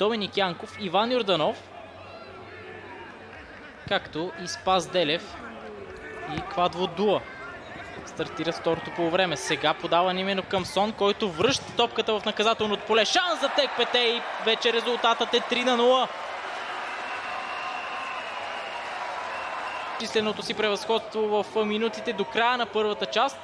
Доминик Янков, Иван Юрданов, както и Спас Делев и Квадво Дуа. Стартира второто по време. Сега подава именно към Сон, който връща топката в наказателното поле. Шанс за Тек Петей. Вече резултатът е 3 на 0. Численото си превъзходство в минутите до края на първата част.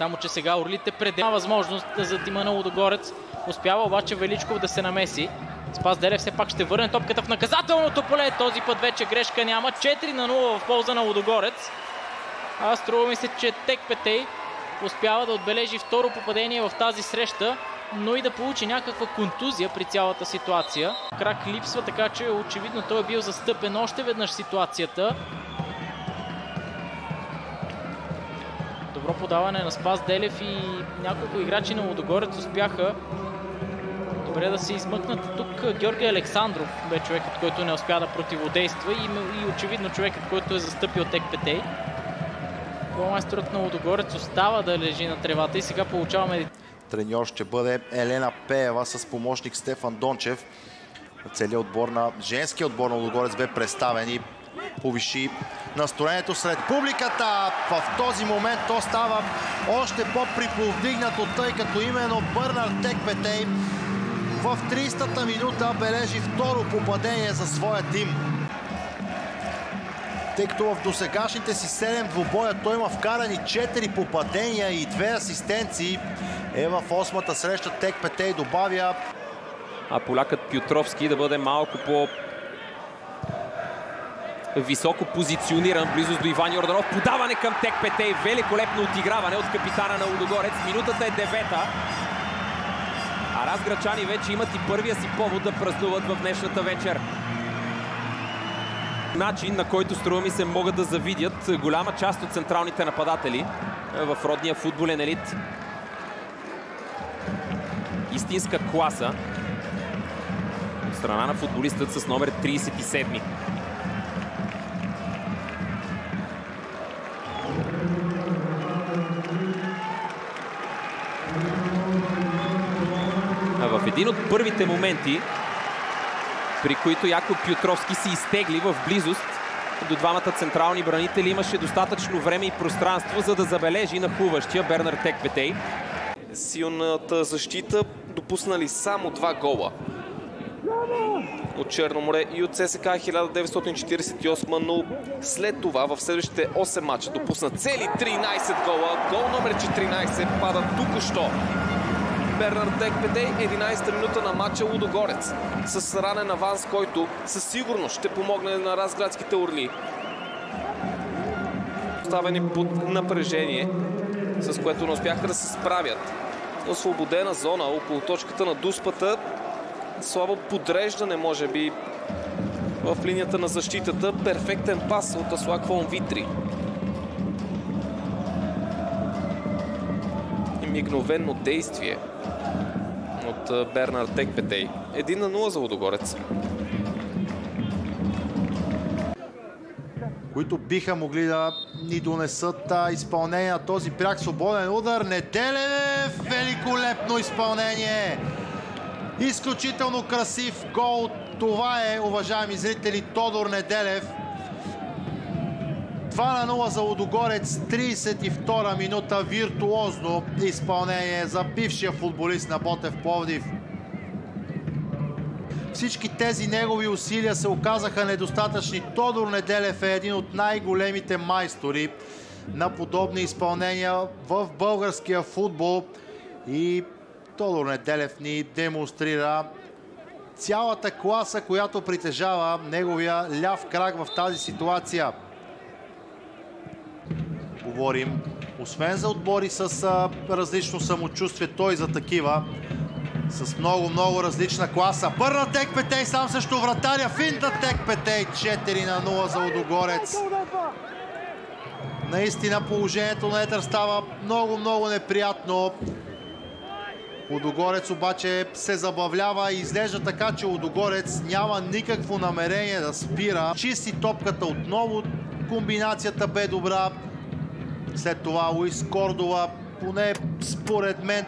Само, че сега Орлите предема възможност за Димана Лудогорец. Успява обаче Величков да се намеси. Спас Делев все пак ще върне топката в наказателното поле. Този път вече грешка няма. 4 на 0 в полза на Лудогорец. А струва ми се, че Тек Петей успява да отбележи второ попадение в тази среща, но и да получи някаква контузия при цялата ситуация. Крак липсва, така че очевидно той е бил застъпен още веднъж ситуацията. Подаване на Спас Делев и няколко играчи на Лудогорец успяха добре да се измъкнат. Тук Георги Александров бе човекът, който не успя да противодейства и, и очевидно човекът, който е застъпил Тек Петей. Голмайсторът на Лудогорец остава да лежи на тревата и сега получаваме... Треньор ще бъде Елена Пеева с помощник Стефан Дончев. Целият отбор на женския отбор на Лудогорец бе представен и повиши настроението сред публиката. В този момент то става още по-приповдигнато, тъй като именно Бърнар Текпетей в 30-та минута бележи второ попадение за своя тим. Тъй като в досегашните си 7 двубоя той има вкарани 4 попадения и 2 асистенции. Е в осмата среща Тек Петей добавя. А полякът Пютровски да бъде малко по високо позициониран, близост до Иван Йорданов. Подаване към Тек Петей. Великолепно отиграване от капитана на Лудогорец. Минутата е девета. А разграчани вече имат и първия си повод да празнуват в днешната вечер. Начин, на който струва ми се могат да завидят голяма част от централните нападатели в родния футболен елит. Истинска класа от страна на футболистът с номер 37. В един от първите моменти, при които Якоб Пютровски се изтегли в близост до двамата централни бранители, имаше достатъчно време и пространство, за да забележи нахуващия Бернар Текпетей. Силната защита допуснали само два гола от Черноморе и от ССК 1948, но след това в следващите 8 мача допусна цели 13 гола. Гол номер 14 пада току-що Бернар Текпетей, 11-та минута на матча Лудогорец. С ранен аванс, който със сигурност ще помогне на разградските орли. Поставени под напрежение, с което не успяха да се справят. Освободена зона около точката на дуспата. Слабо подреждане, може би, в линията на защитата. Перфектен пас от Аслак Фон Витри. И мигновенно действие от Бернар Текпетей. Един на 0 за Лудогорец. които биха могли да ни донесат а, изпълнение на този пряк свободен удар. Неделев! Великолепно изпълнение! Изключително красив гол. Това е, уважаеми зрители, Тодор Неделев. 2 на 0 за Лудогорец, 32 минута, виртуозно изпълнение за бившия футболист на Ботев Пловдив. Всички тези негови усилия се оказаха недостатъчни. Тодор Неделев е един от най-големите майстори на подобни изпълнения в българския футбол и Тодор Неделев ни демонстрира цялата класа, която притежава неговия ляв крак в тази ситуация говорим. Освен за отбори с а, различно самочувствие, той за такива. С много-много различна класа. Пърна Тек Петей, сам също вратаря. Финта Тек Петей, 4 на 0 за Лудогорец. Наистина положението на Етър става много-много неприятно. Лудогорец обаче се забавлява и изглежда така, че Лудогорец няма никакво намерение да спира. Чисти топката отново. Комбинацията бе добра. След това Луис Кордова, поне според мен